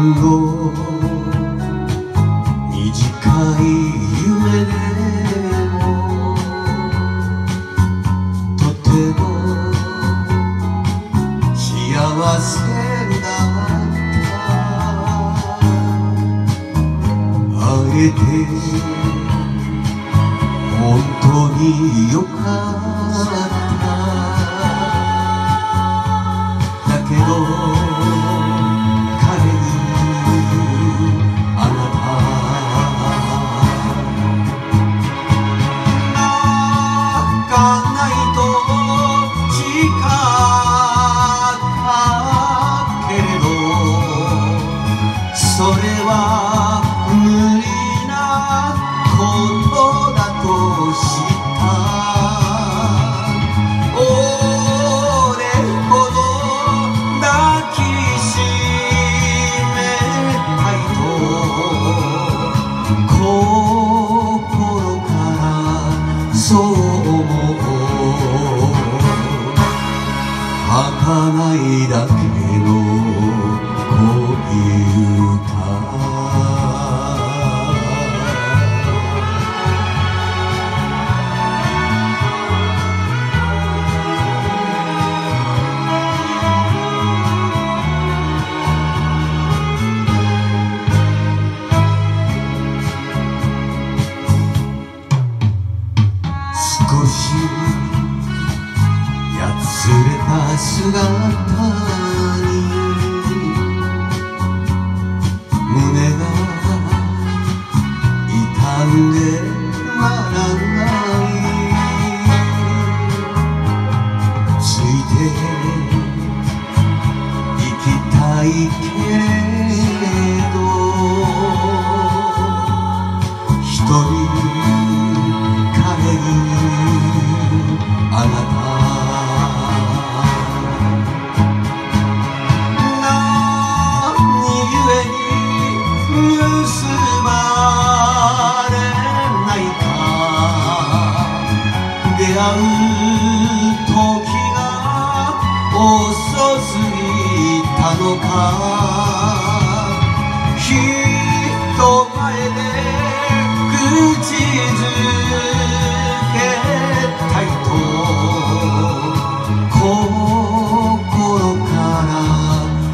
んの短い夢でもとても幸せだ。ったあげて本当によかったないと誓ったけどそれは無理なことだと知った俺ほど抱きしめたいと心からそう儚いだけの恋歌れた姿に胸が痛んでならないついて行きたいけれどのか人前で口づけたいと心から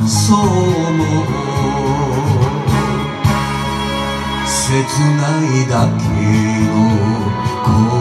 そう思う。切ないだけの声